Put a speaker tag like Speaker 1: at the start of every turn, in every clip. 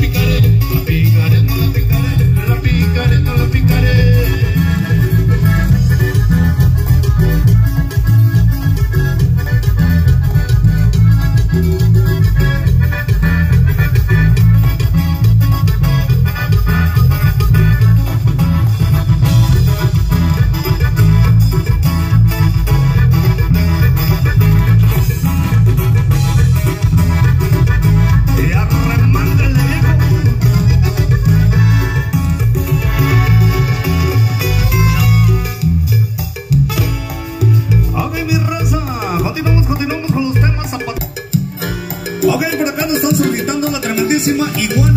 Speaker 1: picaré, igual.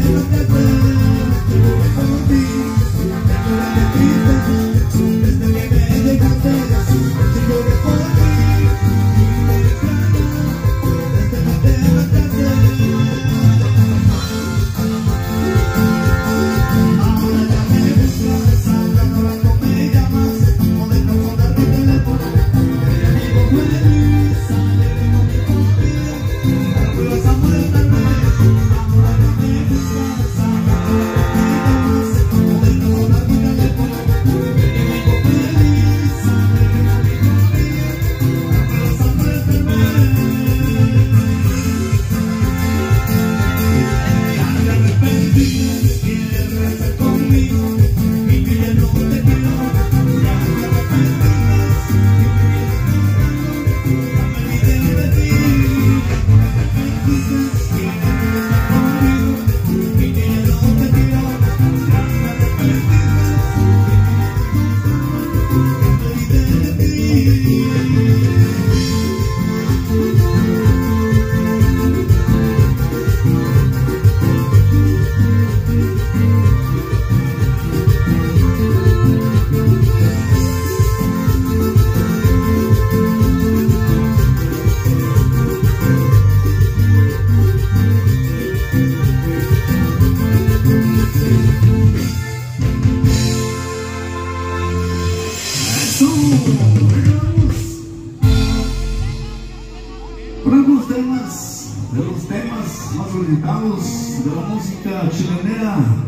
Speaker 1: never, never. De la música chilenera